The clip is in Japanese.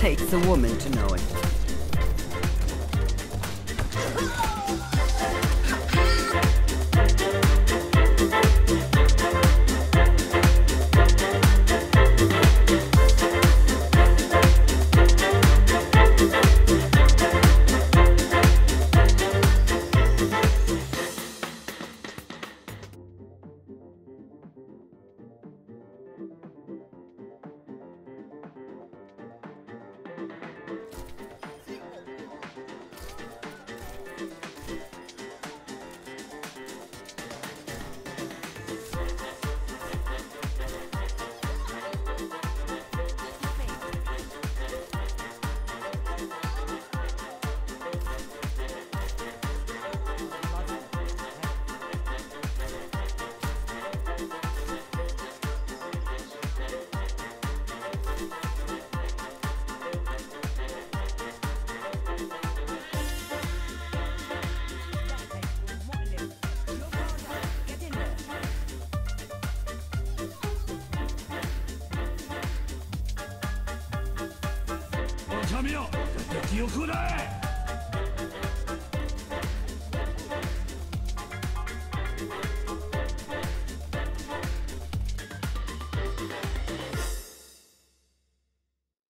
takes a woman to know it. 痛みを記憶だ